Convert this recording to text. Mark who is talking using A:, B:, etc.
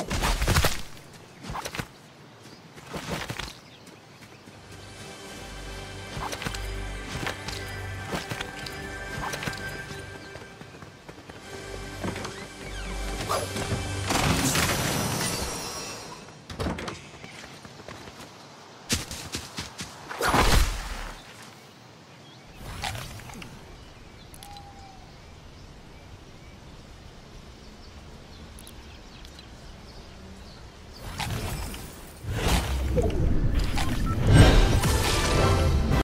A: Ow!